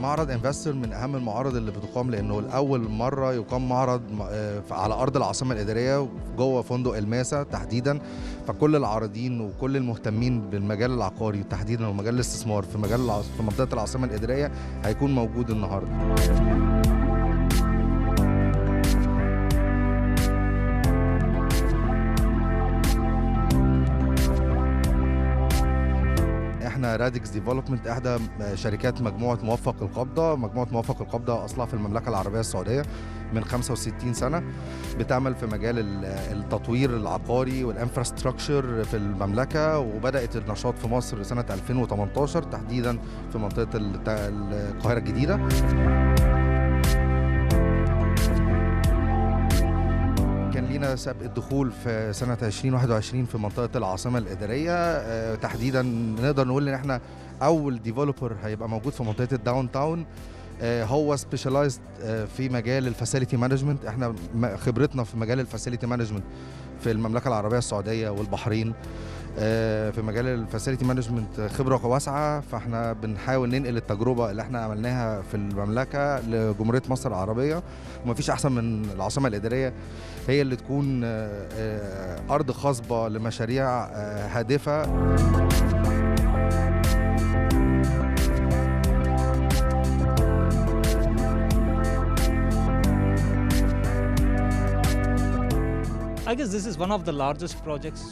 معرض انفستر من أهم المعارض اللي بتقام لأنه لأول مرة يقام معرض على أرض العاصمة الإدارية جوه فندق الماسا تحديدا. فكل العارضين وكل المهتمين بالمجال العقاري تحديدا ومجال الاستثمار في مجال في منطقة العاصمة الإدارية هيكون موجود النهارده. إحنا Radix Development احدى شركات مجموعة موفق القبضة. مجموعة موفق القبضة أصلها في المملكة العربية السعودية من 65 سنة. بتعمل في مجال التطوير العقاري وال infrastructure في المملكة وبدأت النشاط في مصر سنة 2018 تحديدا في منطقة القاهرة الجديدة. لينا سابق الدخول في سنة 2021 في منطقة العاصمة الإدارية. أه تحديدا نقدر نقول إن إحنا أول developer هيبقى موجود في منطقة ال downtown أه هو specialized أه في مجال ال facility management إحنا خبرتنا في مجال ال facility management في المملكة العربية السعودية والبحرين. في مجال ال facility management خبرة واسعة فاحنا بنحاول ننقل التجربة اللي إحنا عملناها في المملكة لجمهورية مصر العربية. ومفيش أحسن من العاصمة الإدارية هي اللي تكون أرض خصبه لمشاريع هادفة.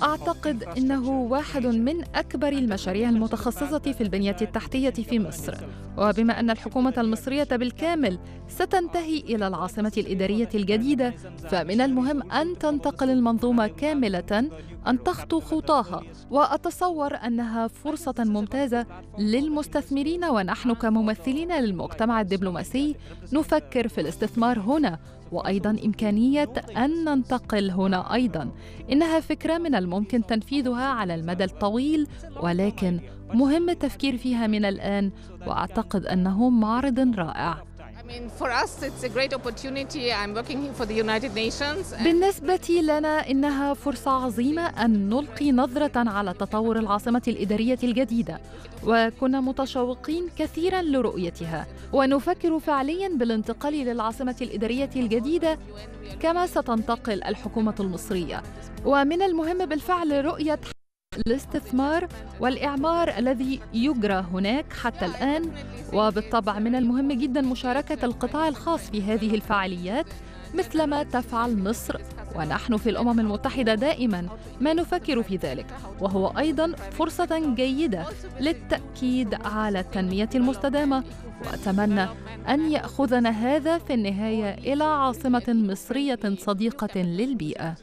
أعتقد إنه واحد من أكبر المشاريع المتخصصة في البنية التحتية في مصر. وبما أن الحكومة المصرية بالكامل ستنتهي إلى العاصمة الإدارية الجديدة فمن المهم أن تنتقل المنظومة كاملة أن تخطو خطاها. وأتصور أنها فرصة ممتازة للمستثمرين ونحن كممثلين للمجتمع الدبلوماسي نفكر في الاستثمار هنا. وأيضا إمكانية أن ننتقل هنا أيضا. إنها فكرة من الممكن تنفيذها على المدى الطويل ولكن مهم التفكير فيها من الآن وأعتقد أنه معرض رائع. بالنسبة لنا إنها فرصة عظيمة أن نلقي نظرة على تطور العاصمة الإدارية الجديدة. وكنا متشوقين كثيرا لرؤيتها. ونفكر فعليا بالانتقال للعاصمة الإدارية الجديدة كما ستنتقل الحكومة المصرية. ومن المهم بالفعل رؤية الاستثمار والإعمار الذي يجرى هناك حتى الآن وبالطبع من المهم جدا مشاركة القطاع الخاص في هذه الفعاليات مثلما تفعل مصر ونحن في الأمم المتحدة دائما ما نفكر في ذلك وهو أيضا فرصة جيدة للتأكيد على التنمية المستدامة وأتمنى أن يأخذنا هذا في النهاية إلى عاصمة مصرية صديقة للبيئة.